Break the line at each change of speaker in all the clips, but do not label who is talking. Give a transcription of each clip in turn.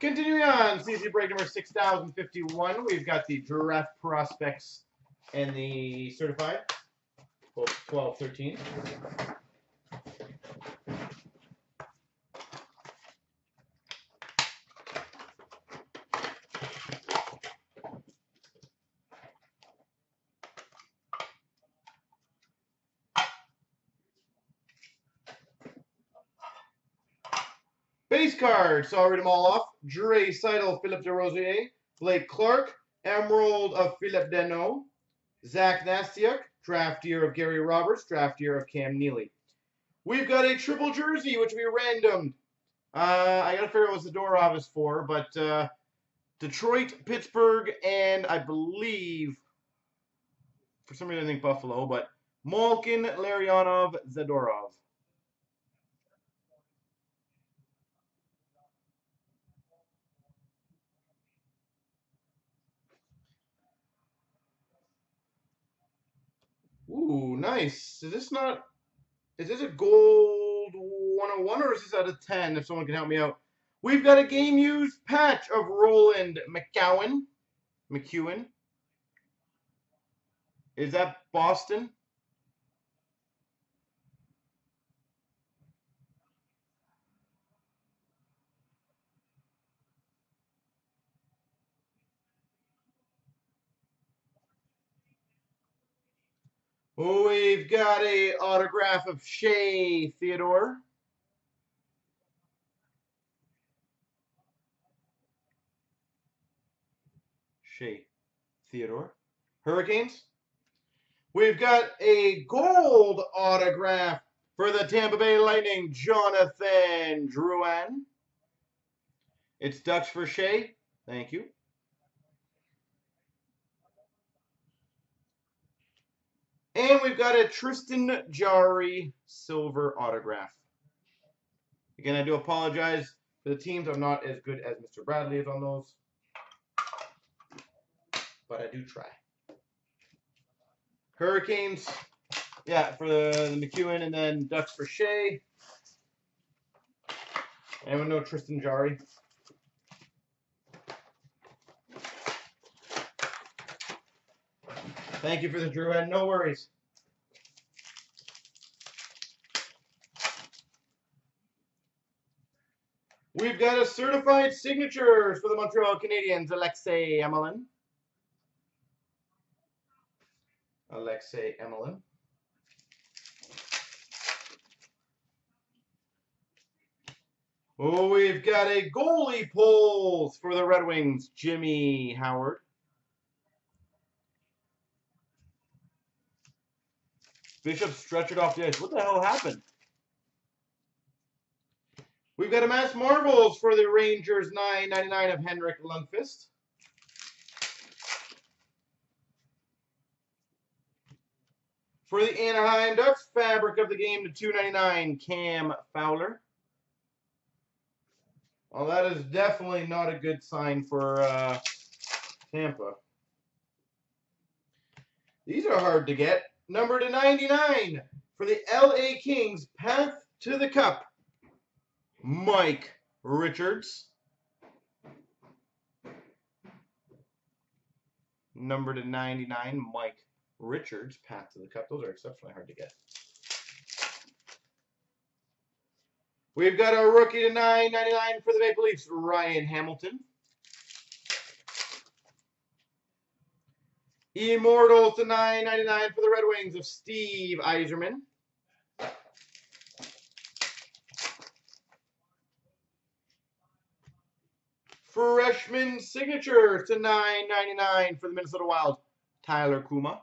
Continuing on, CC break number 6051. We've got the Draft Prospects and the Certified. Both 12, 13. Base cards, so I'll read them all off. Dre Seidel, Philip Desrosiers, Blake Clark, Emerald of Phillip Danault, Zach Nastasiuk, draft year of Gary Roberts, draft year of Cam Neely. We've got a triple jersey, which we randomed. Uh, I gotta figure out what Zadorov is for, but uh, Detroit, Pittsburgh, and I believe, for some reason I think Buffalo, but Malkin, Larionov, Zadorov. Ooh, nice. Is this not... Is this a gold 101 or is this out of 10? If someone can help me out. We've got a game used patch of Roland McCowan. McEwen. Is that Boston? We've got a autograph of Shea Theodore. Shea Theodore. Hurricanes. We've got a gold autograph for the Tampa Bay Lightning, Jonathan Drouin. It's Ducks for Shea. Thank you. And we've got a Tristan Jarry silver autograph. Again, I do apologize for the teams. I'm not as good as Mr. Bradley is on those. But I do try. Hurricanes, yeah, for the, the McEwen, and then Ducks for Shea. Anyone know Tristan Jarry? Thank you for the Drew and no worries. We've got a certified signatures for the Montreal Canadiens, Alexei Emelin. Alexei Emelin. Oh, we've got a goalie pulls for the Red Wings, Jimmy Howard. Bishop stretched off the ice. What the hell happened? We've got a Mass Marvels for the Rangers, 9.99 of Henrik Lundqvist. For the Anaheim Ducks, fabric of the game to 2.99, Cam Fowler. Well, that is definitely not a good sign for uh, Tampa. These are hard to get number to 99 for the LA Kings, Path to the Cup, Mike Richards. Number to 99, Mike Richards, Path to the Cup. Those are exceptionally hard to get. We've got a rookie to 9.99 for the Maple Leafs, Ryan Hamilton. Immortals to 9.99 for the Red Wings of Steve Yzerman. Freshman signature to 9.99 for the Minnesota Wild, Tyler Cuma.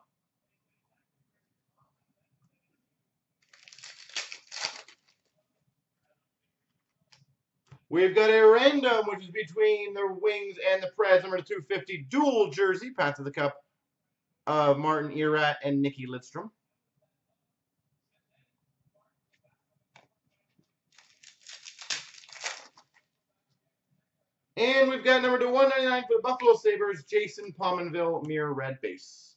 We've got a random, which is between the Wings and the Preds, number 250, dual jersey, Path to the Cup, of Martin Erat and Nikki Lidstrom. And we've got number to 199 for the Buffalo Sabres, Jason Pominville, mirror red base.